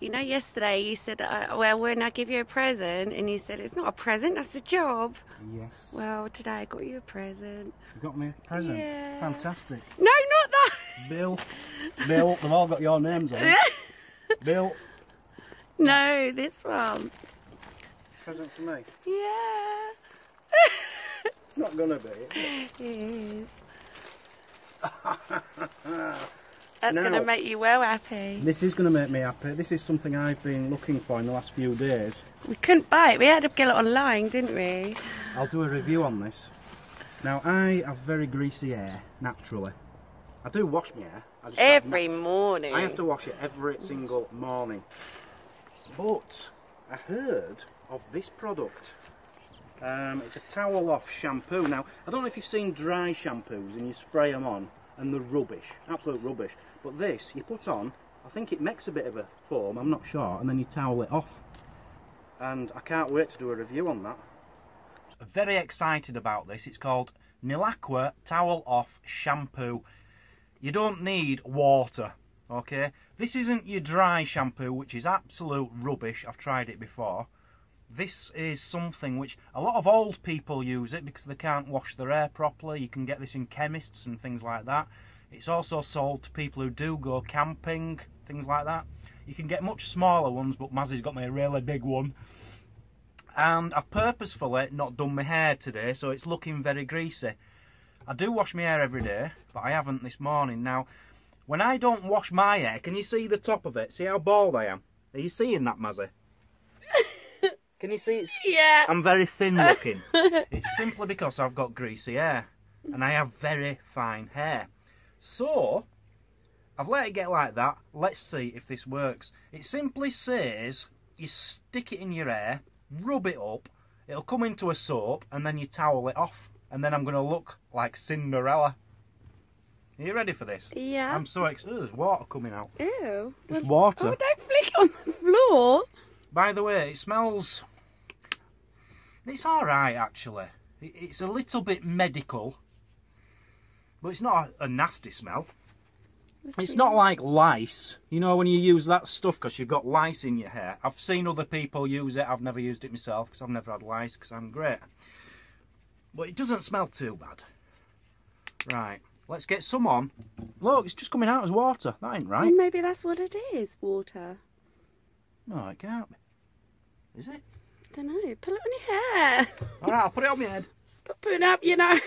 You know, yesterday you said, uh, well, when I give you a present, and you said, it's not a present, that's a job. Yes. Well, today I got you a present. You got me a present. Yeah. Fantastic. No, not that! Bill. Bill. They've all got your names on. Bill. No, this one. Present for me. Yeah. It's not gonna be. it? Is. That's going to make you well happy. This is going to make me happy. This is something I've been looking for in the last few days. We couldn't buy it. We had to get it online, didn't we? I'll do a review on this. Now, I have very greasy hair, naturally. I do wash my hair. Every morning. I have to wash it every single morning. But I heard of this product. Um, it's a towel off shampoo. Now, I don't know if you've seen dry shampoos and you spray them on and they're rubbish, absolute rubbish. But this, you put on, I think it makes a bit of a foam, I'm not sure, and then you towel it off. And I can't wait to do a review on that. Very excited about this. It's called Nilaqua Towel Off Shampoo you don't need water okay this isn't your dry shampoo which is absolute rubbish I've tried it before this is something which a lot of old people use it because they can't wash their hair properly you can get this in chemists and things like that it's also sold to people who do go camping things like that you can get much smaller ones but Mazzy's got me a really big one and I've purposefully not done my hair today so it's looking very greasy I do wash my hair every day, but I haven't this morning. Now, when I don't wash my hair, can you see the top of it? See how bald I am? Are you seeing that, Mazzy? Can you see it's... Yeah. I'm very thin uh, looking. it's simply because I've got greasy hair. And I have very fine hair. So, I've let it get like that. Let's see if this works. It simply says you stick it in your hair, rub it up, it'll come into a soap, and then you towel it off. And then I'm going to look like Cinderella. Are you ready for this? Yeah. I'm so excited. There's water coming out. Ew. Well, water. Oh, don't flick on the floor. By the way, it smells. It's alright actually. It's a little bit medical, but it's not a, a nasty smell. It's not like lice. You know when you use that stuff because you've got lice in your hair. I've seen other people use it. I've never used it myself because I've never had lice because I'm great. But it doesn't smell too bad. Right, let's get some on. Look, it's just coming out as water. That ain't right. Well, maybe that's what it is. Water. No, it can't be. Is it? I don't know. Put it on your hair. Alright, I'll put it on my head. Stop putting up your nose.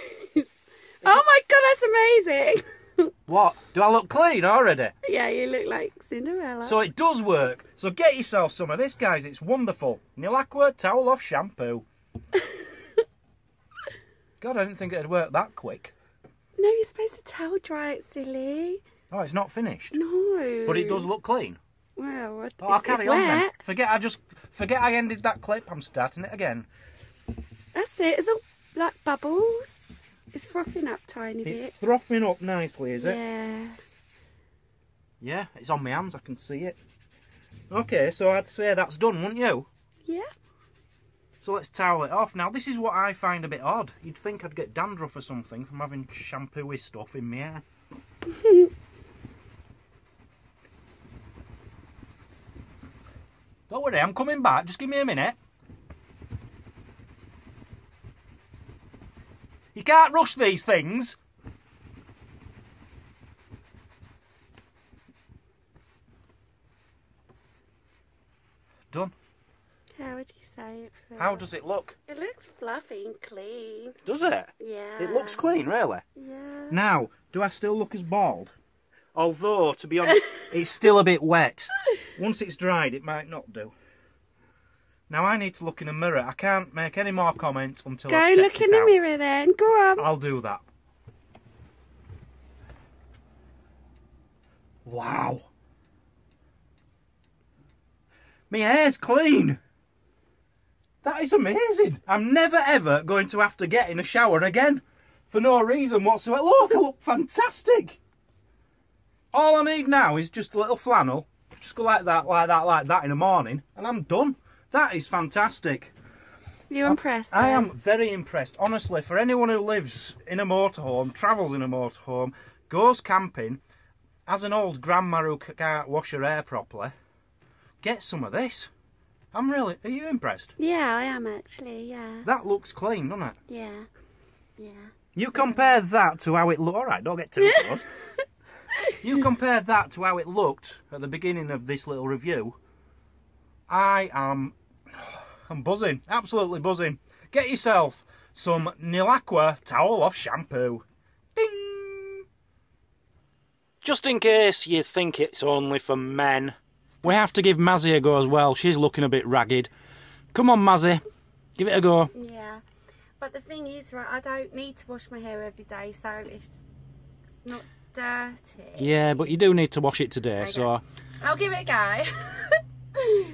oh my god, that's amazing. What? Do I look clean already? yeah, you look like Cinderella. So it does work. So get yourself some of this, guys. It's wonderful. Nilaqua Towel Off Shampoo. God, I didn't think it'd work that quick. no, you're supposed to towel dry it, silly. Oh, it's not finished. No. But it does look clean. Well, what, Oh, I'll carry on then. Forget I just forget I ended that clip. I'm starting it again. That's it. It's all like bubbles. It's frothing up tiny It's bit. It's frothing up nicely, is it? Yeah. Yeah, it's on my hands. I can see it. Okay, so I'd say that's done, wouldn't you? Yeah. So let's towel it off. Now, this is what I find a bit odd. You'd think I'd get dandruff or something from having shampooy stuff in my hair. Don't worry, I'm coming back. Just give me a minute. You can't rush these things. Done. How would you say it? Phil? How does it look? It looks fluffy and clean. Does it? Yeah. It looks clean, really. Yeah. Now, do I still look as bald? Although, to be honest, it's still a bit wet. Once it's dried, it might not do. Now I need to look in a mirror. I can't make any more comments until Go I've look in the out. mirror then. Go on. I'll do that. Wow. My hair's clean. That is amazing. I'm never ever going to have to get in a shower again. For no reason whatsoever. Look, I look fantastic. All I need now is just a little flannel. Just go like that, like that, like that in the morning. And I'm done. That is fantastic. You impressed? I then? am very impressed. Honestly, for anyone who lives in a motorhome, travels in a motorhome, goes camping, has an old grandma who can't wash her hair properly, get some of this. I'm really. Are you impressed? Yeah, I am actually. Yeah. That looks clean, doesn't it? Yeah. Yeah. You compare that to how it looked. All right, don't get too close. You compare that to how it looked at the beginning of this little review. I am, I'm buzzing, absolutely buzzing. Get yourself some Nilaqua towel off shampoo. Ding. Just in case you think it's only for men, we have to give Mazzy a go as well. She's looking a bit ragged. Come on, Mazzy, give it a go. Yeah. But the thing is, right, I don't need to wash my hair every day, so it's, it's not dirty. Yeah, but you do need to wash it today, Okay. so I'll give it a go.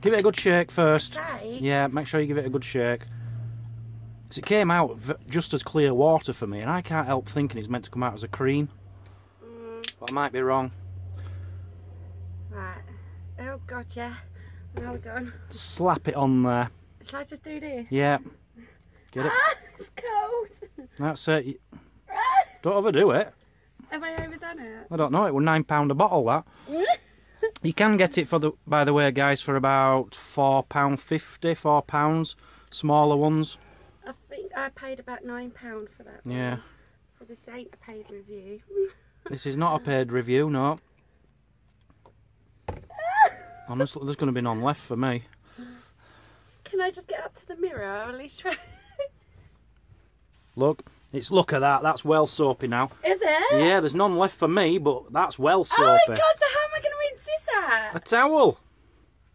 give it a good shake first. Shake? Yeah, make sure you give it a good shake. 'Cause it came out just as clear water for me, and I can't help thinking it's meant to come out as a cream. Mm, But I might be wrong. right. Oh god, yeah. Well done. Slap it on there. Shall I just do this? Yeah. Get it? Ah, it's cold. That's it. Don't overdo it. Have I overdone it? I don't know. It was nine pound a bottle. That you can get it for the. By the way, guys, for about four pound fifty, four pounds. Smaller ones. I think I paid about nine pound for that. one. Yeah. So this ain't a paid review. This is not a paid review. No. Honestly, there's going to be none left for me. Can I just get up to the mirror or at least try? Look, it's look at that. That's well soapy now. Is it? Yeah, there's none left for me, but that's well soapy. Oh my god, so how am I going to rinse this A towel.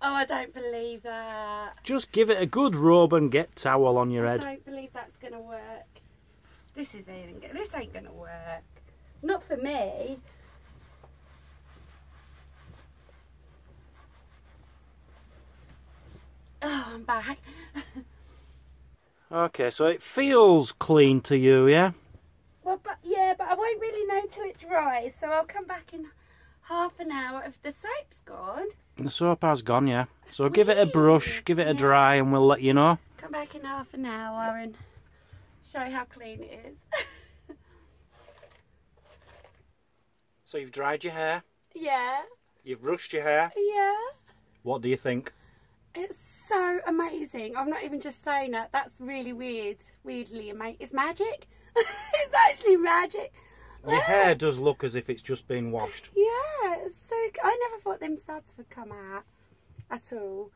Oh, I don't believe that. Just give it a good rub and get towel on your I head. I don't believe that's going to work. This is even, this ain't going to work. Not for me. Oh, I'm back. Okay, so it feels clean to you, yeah? Well, but yeah, but I won't really know till it dries, so I'll come back in half an hour if the soap's gone. The soap has gone, yeah. So give it a brush, give it a dry, and we'll let you know. Come back in half an hour and show you how clean it is. So you've dried your hair, yeah, you've brushed your hair. yeah. What do you think? It's so amazing. I'm not even just saying that. That's really weird. Weirdly amazing. It's magic. it's actually magic. Your hair does look as if it's just been washed. Yeah, it's so. I never thought them suds would come out at all.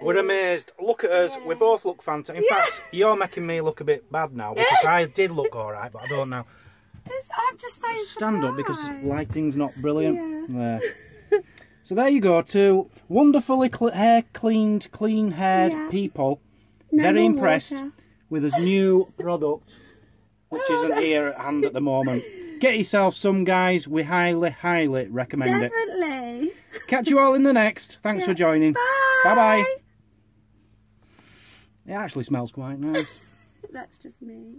We're Um, amazed. Look at us. We both look fantastic. In Yeah. fact, you're making me look a bit bad now because I did look alright, but I don't know. It's, I'm just so Stand up because lighting's not brilliant. There. So there you go, two wonderfully cl- hair cleaned, clean haired Yeah. people. No Very impressed water. with his new product, which Oh, isn't here at hand at the moment. Get yourself some, guys. We highly, highly recommend it. Definitely. Catch you all in the next. Thanks for joining. Bye. Bye bye. It actually smells quite nice. That's just me.